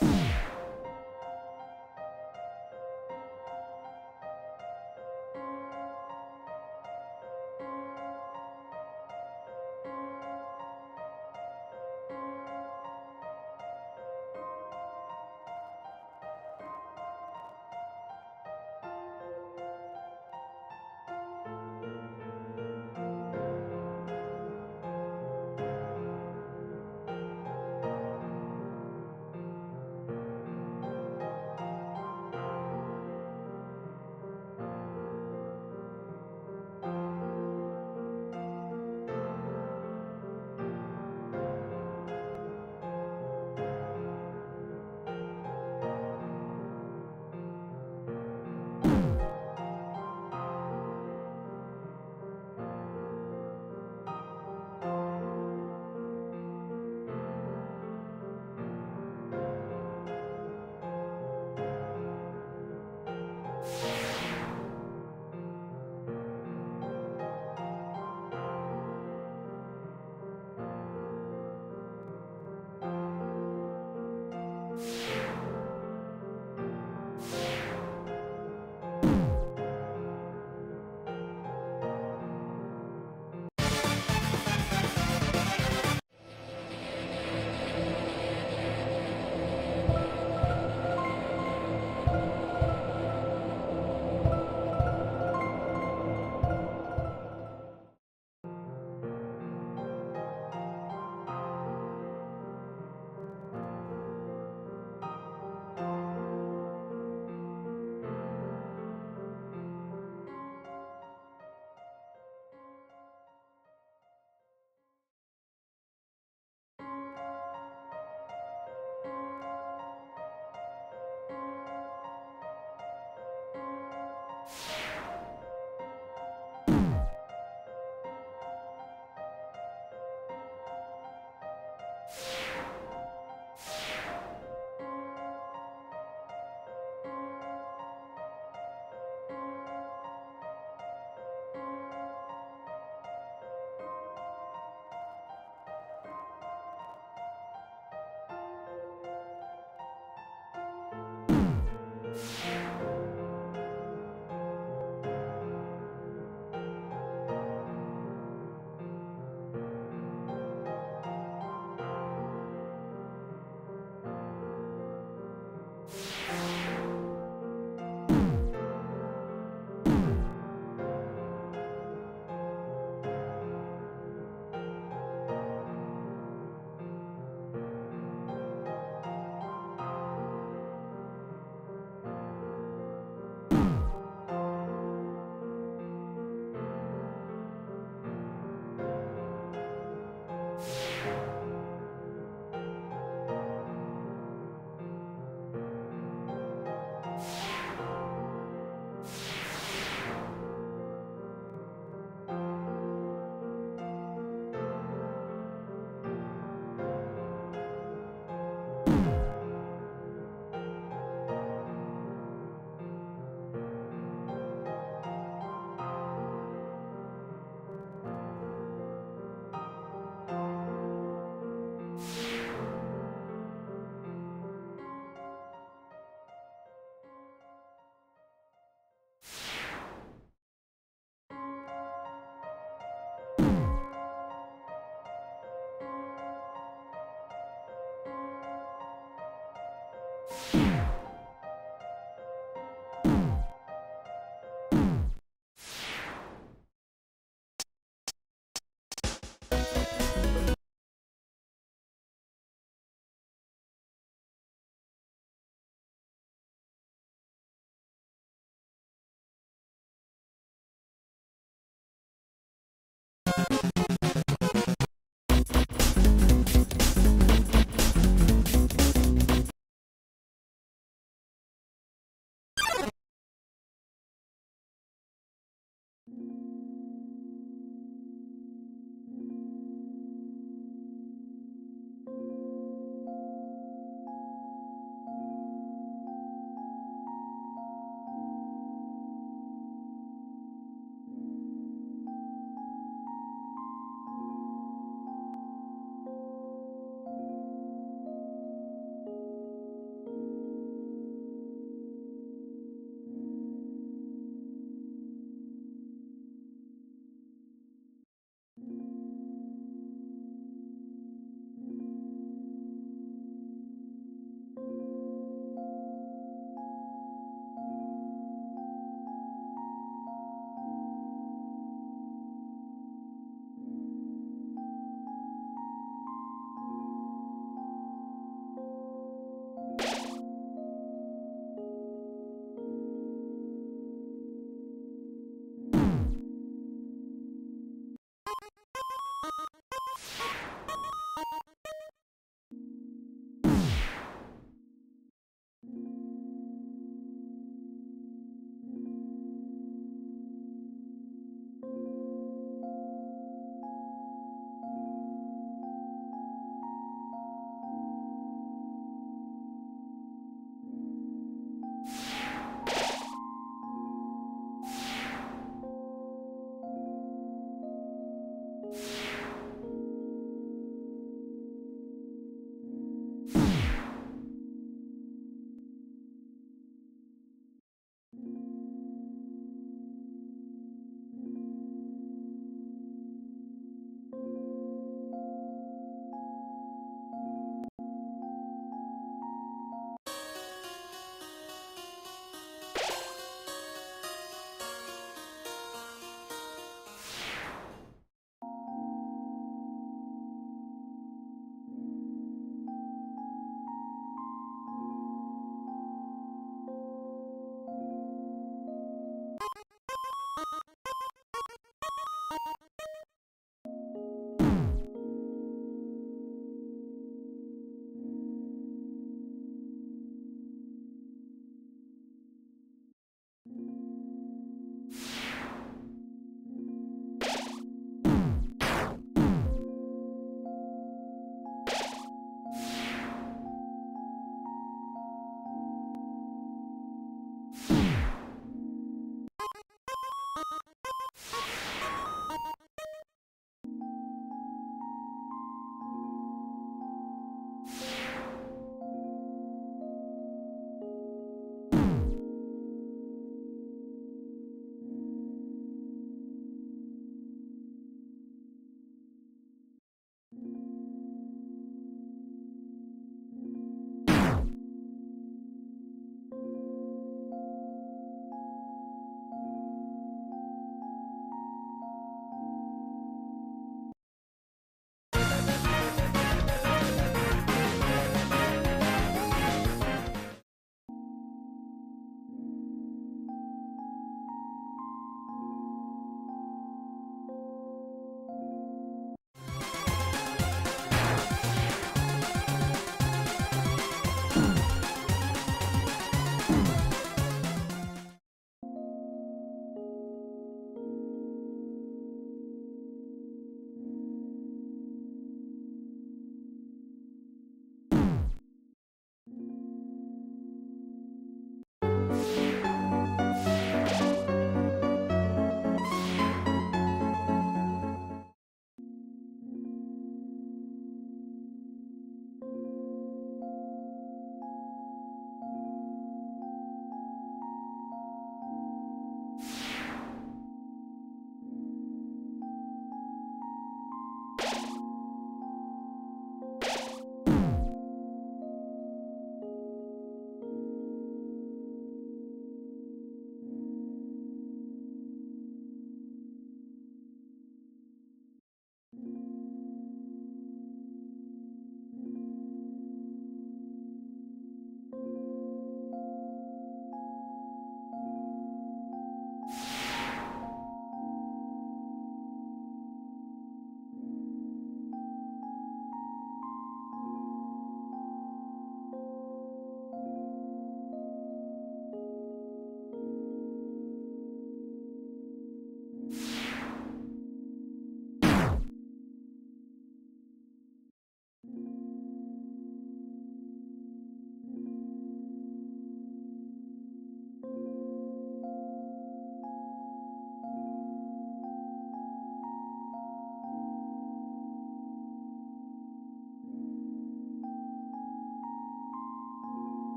you Yeah.